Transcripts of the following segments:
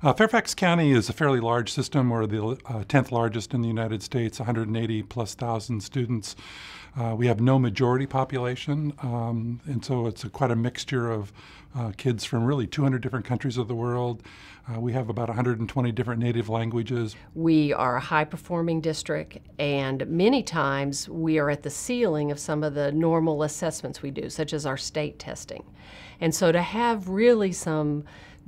Uh, Fairfax County is a fairly large system. We're the uh, 10th largest in the United States, 180 plus thousand students. Uh, we have no majority population, um, and so it's a, quite a mixture of uh, kids from really 200 different countries of the world. Uh, we have about 120 different native languages. We are a high performing district, and many times we are at the ceiling of some of the normal assessments we do, such as our state testing. And so to have really some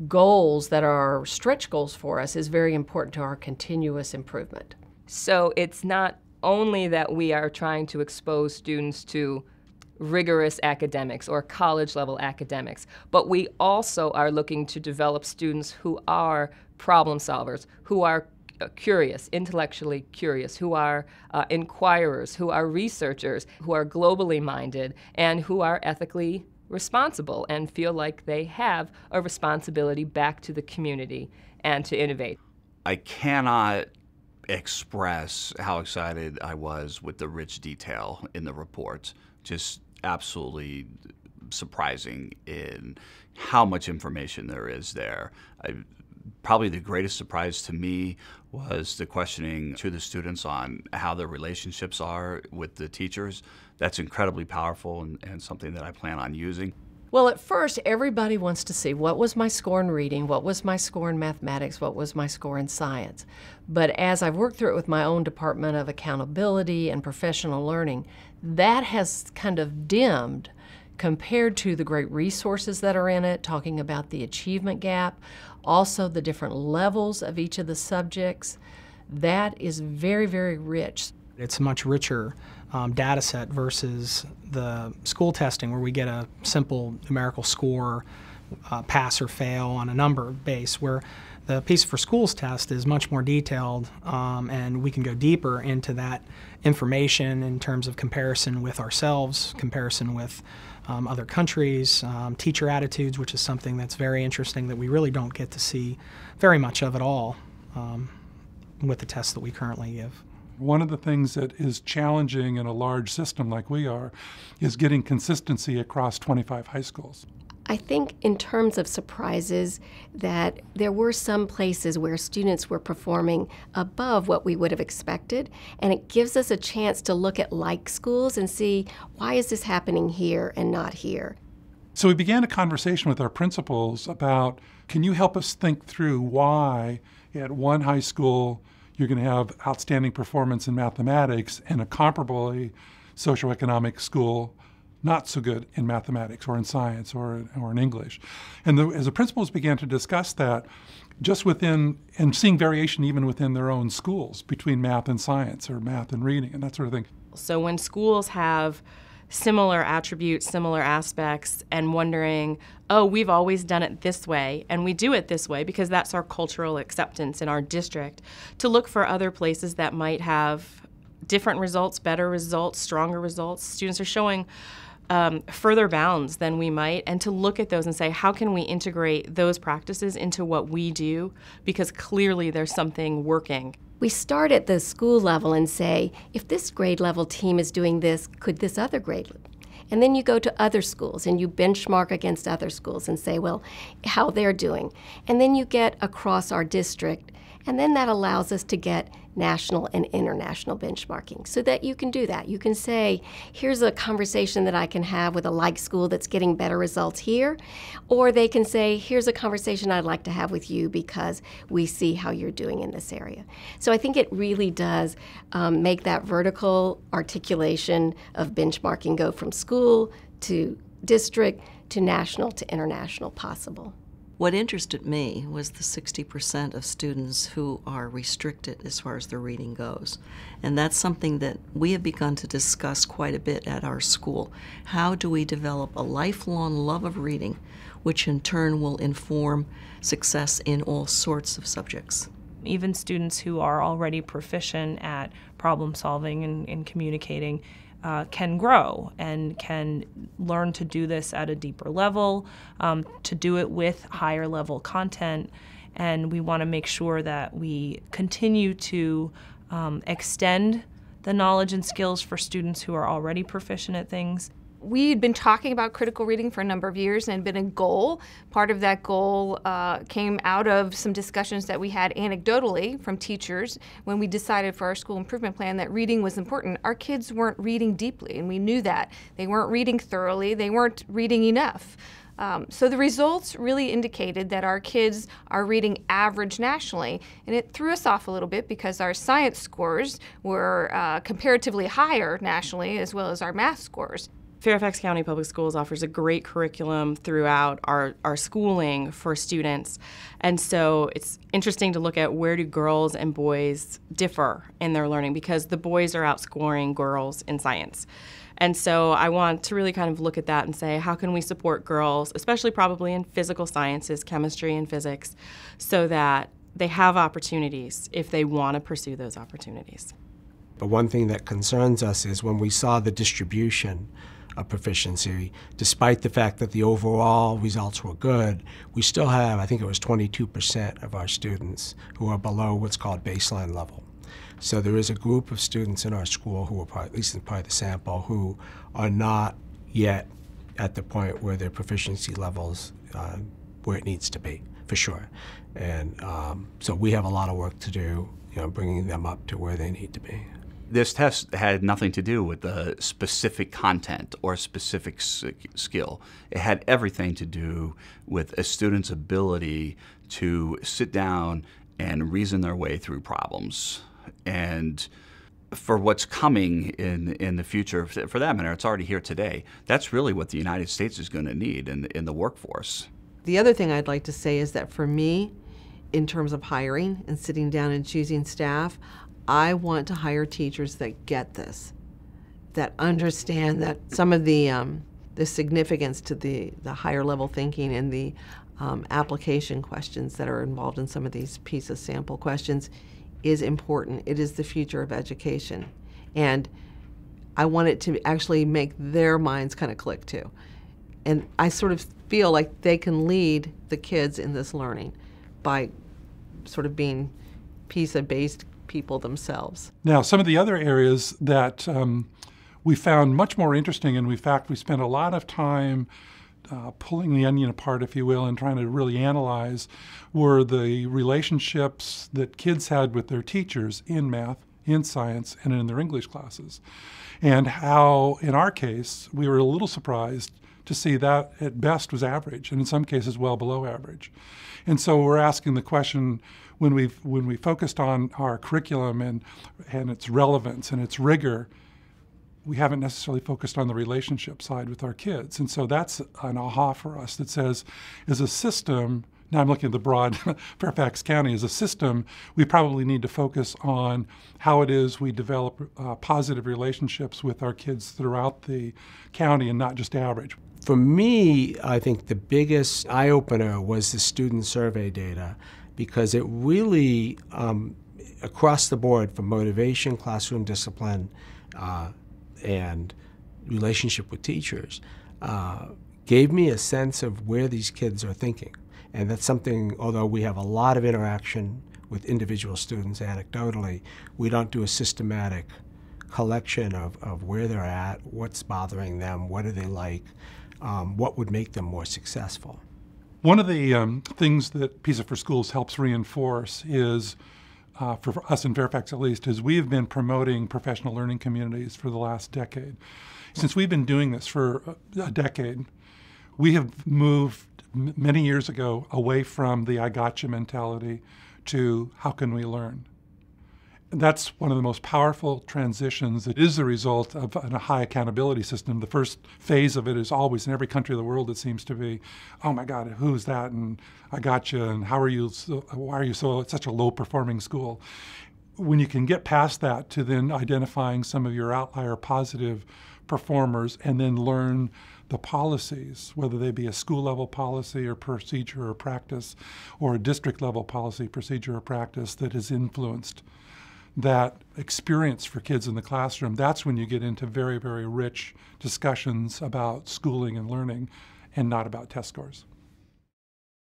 goals that are stretch goals for us is very important to our continuous improvement. So it's not only that we are trying to expose students to rigorous academics or college level academics, but we also are looking to develop students who are problem solvers, who are curious, intellectually curious, who are uh, inquirers, who are researchers, who are globally minded, and who are ethically responsible and feel like they have a responsibility back to the community and to innovate. I cannot express how excited I was with the rich detail in the report. Just absolutely surprising in how much information there is there. I, probably the greatest surprise to me was the questioning to the students on how their relationships are with the teachers. That's incredibly powerful and, and something that I plan on using. Well, at first, everybody wants to see what was my score in reading, what was my score in mathematics, what was my score in science. But as I've worked through it with my own Department of Accountability and Professional Learning, that has kind of dimmed compared to the great resources that are in it, talking about the achievement gap, also the different levels of each of the subjects. That is very, very rich. It's a much richer um, data set versus the school testing where we get a simple numerical score, uh, pass or fail on a number base, where the PISA for Schools test is much more detailed um, and we can go deeper into that information in terms of comparison with ourselves, comparison with um, other countries, um, teacher attitudes, which is something that's very interesting that we really don't get to see very much of at all um, with the tests that we currently give. One of the things that is challenging in a large system like we are is getting consistency across 25 high schools. I think, in terms of surprises, that there were some places where students were performing above what we would have expected, and it gives us a chance to look at like schools and see why is this happening here and not here. So we began a conversation with our principals about can you help us think through why at one high school you're going to have outstanding performance in mathematics and a comparably socioeconomic school not so good in mathematics or in science or, or in English. And the, as the principals began to discuss that, just within, and seeing variation even within their own schools between math and science or math and reading and that sort of thing. So when schools have similar attributes, similar aspects, and wondering, oh, we've always done it this way, and we do it this way because that's our cultural acceptance in our district, to look for other places that might have different results, better results, stronger results. Students are showing um, further bounds than we might, and to look at those and say, how can we integrate those practices into what we do? Because clearly there's something working. We start at the school level and say, if this grade level team is doing this, could this other grade and then you go to other schools and you benchmark against other schools and say, well, how they're doing. And then you get across our district, and then that allows us to get national and international benchmarking so that you can do that. You can say, here's a conversation that I can have with a like school that's getting better results here, or they can say, here's a conversation I'd like to have with you because we see how you're doing in this area. So I think it really does um, make that vertical articulation of benchmarking go from school to district to national to international possible. What interested me was the 60% of students who are restricted as far as their reading goes. And that's something that we have begun to discuss quite a bit at our school. How do we develop a lifelong love of reading, which in turn will inform success in all sorts of subjects? Even students who are already proficient at problem solving and, and communicating uh, can grow and can learn to do this at a deeper level, um, to do it with higher level content. And we want to make sure that we continue to um, extend the knowledge and skills for students who are already proficient at things. We had been talking about critical reading for a number of years and been a goal. Part of that goal uh, came out of some discussions that we had anecdotally from teachers when we decided for our school improvement plan that reading was important. Our kids weren't reading deeply, and we knew that. They weren't reading thoroughly, they weren't reading enough. Um, so the results really indicated that our kids are reading average nationally, and it threw us off a little bit because our science scores were uh, comparatively higher nationally as well as our math scores. Fairfax County Public Schools offers a great curriculum throughout our, our schooling for students. And so it's interesting to look at where do girls and boys differ in their learning because the boys are outscoring girls in science. And so I want to really kind of look at that and say, how can we support girls, especially probably in physical sciences, chemistry, and physics, so that they have opportunities if they want to pursue those opportunities. But one thing that concerns us is when we saw the distribution of proficiency, despite the fact that the overall results were good, we still have, I think it was 22% of our students who are below what's called baseline level. So there is a group of students in our school who are part, at least in part of the sample, who are not yet at the point where their proficiency levels uh, where it needs to be, for sure. And um, so we have a lot of work to do, you know, bringing them up to where they need to be. This test had nothing to do with the specific content or specific skill. It had everything to do with a student's ability to sit down and reason their way through problems and for what's coming in in the future, for that matter, it's already here today. That's really what the United States is going to need in in the workforce. The other thing I'd like to say is that for me, in terms of hiring and sitting down and choosing staff, I want to hire teachers that get this, that understand that some of the um, the significance to the the higher level thinking and the um, application questions that are involved in some of these PISA sample questions is important. It is the future of education. And I want it to actually make their minds kind of click too. And I sort of feel like they can lead the kids in this learning by sort of being PISA based people themselves. Now, some of the other areas that um, we found much more interesting, and in fact, we spent a lot of time uh, pulling the onion apart, if you will, and trying to really analyze were the relationships that kids had with their teachers in math, in science, and in their English classes. And how, in our case, we were a little surprised to see that at best was average, and in some cases well below average. And so we're asking the question when we when we focused on our curriculum and and its relevance and its rigor, we haven't necessarily focused on the relationship side with our kids. And so that's an aha for us that says, as a system, now I'm looking at the broad Fairfax County as a system, we probably need to focus on how it is we develop uh, positive relationships with our kids throughout the county and not just average. For me, I think the biggest eye opener was the student survey data because it really, um, across the board, from motivation, classroom discipline, uh, and relationship with teachers uh, gave me a sense of where these kids are thinking. And that's something, although we have a lot of interaction with individual students anecdotally, we don't do a systematic collection of, of where they're at, what's bothering them, what do they like, um, what would make them more successful. One of the um, things that PISA for Schools helps reinforce is uh, for us in Fairfax at least, is we've been promoting professional learning communities for the last decade. Since we've been doing this for a decade, we have moved many years ago away from the I gotcha mentality to how can we learn? That's one of the most powerful transitions. It is the result of a high accountability system. The first phase of it is always in every country of the world. It seems to be, oh my God, who's that? And I got you. And how are you? So, why are you so such a low performing school? When you can get past that to then identifying some of your outlier positive performers and then learn the policies, whether they be a school level policy or procedure or practice, or a district level policy, procedure, or practice that has influenced that experience for kids in the classroom, that's when you get into very, very rich discussions about schooling and learning and not about test scores.